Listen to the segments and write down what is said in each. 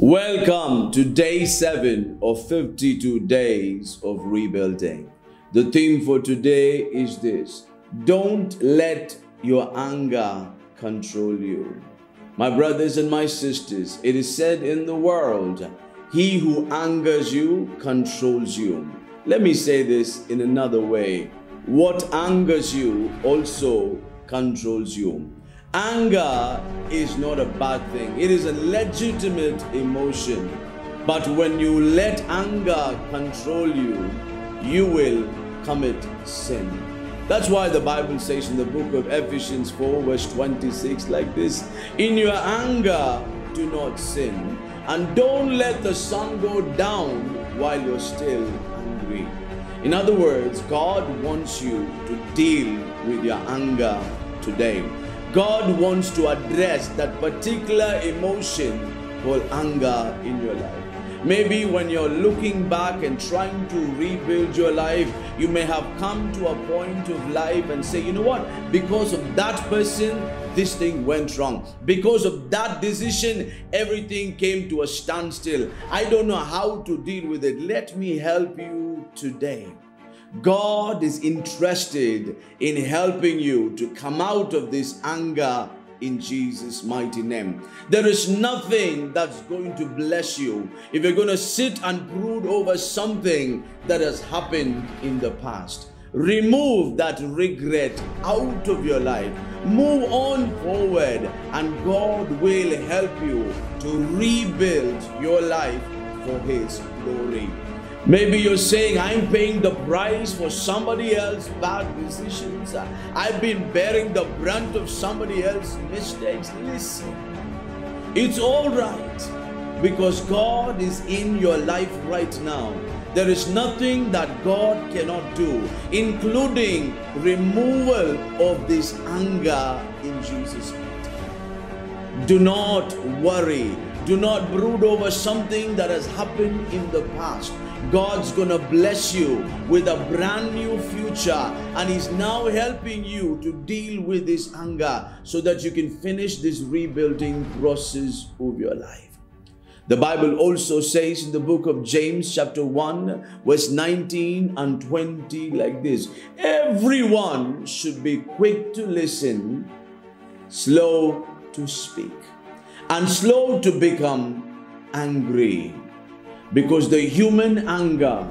Welcome to day seven of 52 days of rebuilding. The theme for today is this Don't let your anger control you. My brothers and my sisters, it is said in the world, He who angers you controls you. Let me say this in another way what angers you also controls you. Anger is not a bad thing, it is a legitimate emotion. But when you let anger control you, you will commit sin. That's why the Bible says in the book of Ephesians 4, verse 26, like this In your anger, do not sin, and don't let the sun go down while you're still angry. In other words, God wants you to deal with your anger today. God wants to address that particular emotion called anger in your life. Maybe when you're looking back and trying to rebuild your life, you may have come to a point of life and say, you know what, because of that person, this thing went wrong. Because of that decision, everything came to a standstill. I don't know how to deal with it. Let me help you today. God is interested in helping you to come out of this anger in Jesus' mighty name. There is nothing that's going to bless you if you're going to sit and brood over something that has happened in the past. Remove that regret out of your life. Move on forward, and God will help you to rebuild your life for His glory. Maybe you're saying, I'm paying the price for somebody else's bad decisions. I've been bearing the brunt of somebody else's mistakes. Listen, it's all right because God is in your life right now. There is nothing that God cannot do, including removal of this anger in Jesus' name. Do not worry. Do not brood over something that has happened in the past. God's gonna bless you with a brand new future, and He's now helping you to deal with this anger so that you can finish this rebuilding process of your life. The Bible also says in the book of James, chapter 1, verse 19 and 20, like this Everyone should be quick to listen, slow to speak, and slow to become angry because the human anger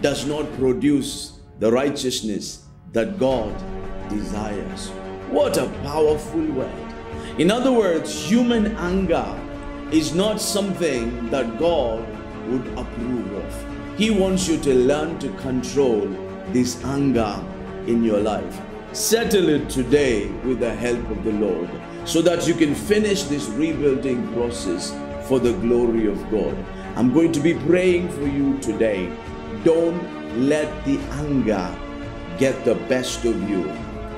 does not produce the righteousness that God desires. What a powerful word. In other words, human anger is not something that God would approve of. He wants you to learn to control this anger in your life. Settle it today with the help of the Lord so that you can finish this rebuilding process for the glory of God. I'm going to be praying for you today. Don't let the anger get the best of you.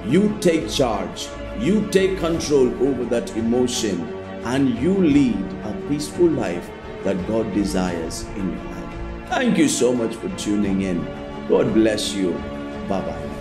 You take charge, you take control over that emotion, and you lead a peaceful life that God desires in your life. Thank you so much for tuning in. God bless you. Bye bye.